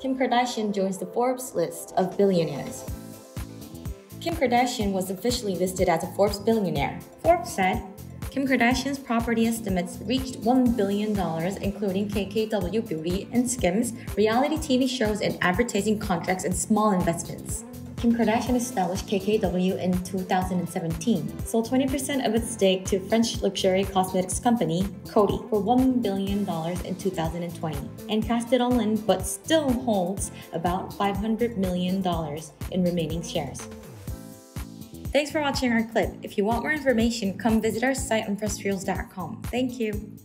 Kim Kardashian joins the Forbes list of billionaires. Kim Kardashian was officially listed as a Forbes billionaire. Forbes said Kim Kardashian's property estimates reached $1 billion, including KKW Beauty and Skims, reality TV shows, and advertising contracts and small investments. Kim Kardashian established KKW in 2017, sold 20% of its stake to French luxury cosmetics company Coty for $1 billion in 2020, and cashed it all in but still holds about $500 million in remaining shares. Thanks for watching our clip. If you want more information, come visit our site on pressreels.com. Thank you.